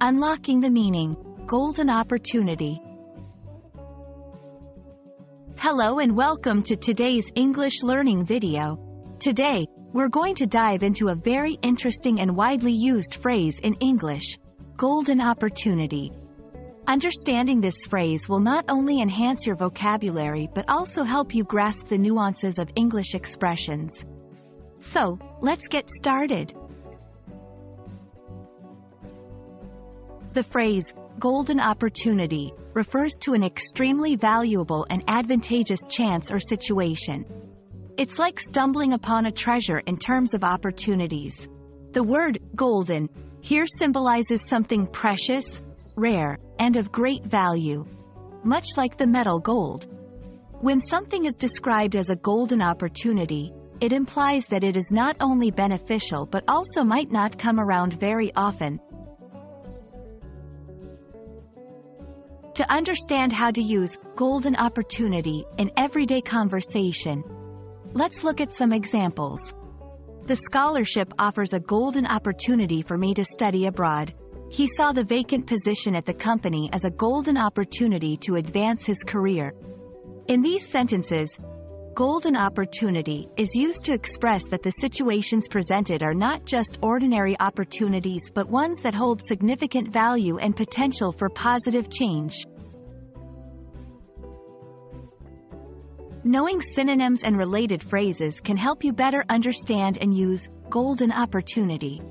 Unlocking the meaning. Golden opportunity. Hello and welcome to today's English learning video. Today, we're going to dive into a very interesting and widely used phrase in English. Golden opportunity. Understanding this phrase will not only enhance your vocabulary but also help you grasp the nuances of English expressions. So, let's get started. The phrase, golden opportunity, refers to an extremely valuable and advantageous chance or situation. It's like stumbling upon a treasure in terms of opportunities. The word, golden, here symbolizes something precious, rare, and of great value. Much like the metal gold. When something is described as a golden opportunity, it implies that it is not only beneficial but also might not come around very often, To understand how to use golden opportunity in everyday conversation, let's look at some examples. The scholarship offers a golden opportunity for me to study abroad. He saw the vacant position at the company as a golden opportunity to advance his career. In these sentences, golden opportunity is used to express that the situations presented are not just ordinary opportunities but ones that hold significant value and potential for positive change. Knowing synonyms and related phrases can help you better understand and use golden opportunity.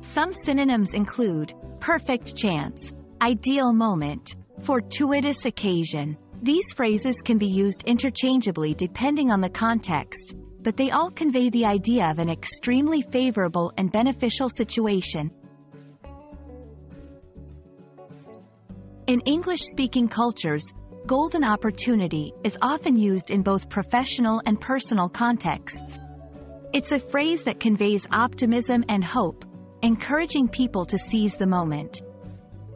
Some synonyms include perfect chance, ideal moment, fortuitous occasion, these phrases can be used interchangeably depending on the context, but they all convey the idea of an extremely favorable and beneficial situation. In English-speaking cultures, golden opportunity is often used in both professional and personal contexts. It's a phrase that conveys optimism and hope, encouraging people to seize the moment.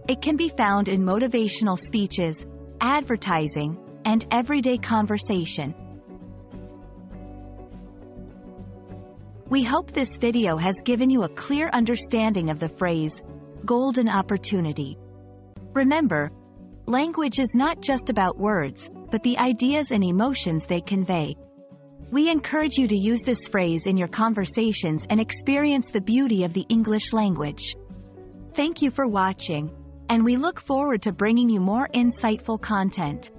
It can be found in motivational speeches, advertising, and everyday conversation. We hope this video has given you a clear understanding of the phrase, golden opportunity. Remember, language is not just about words, but the ideas and emotions they convey. We encourage you to use this phrase in your conversations and experience the beauty of the English language. Thank you for watching and we look forward to bringing you more insightful content.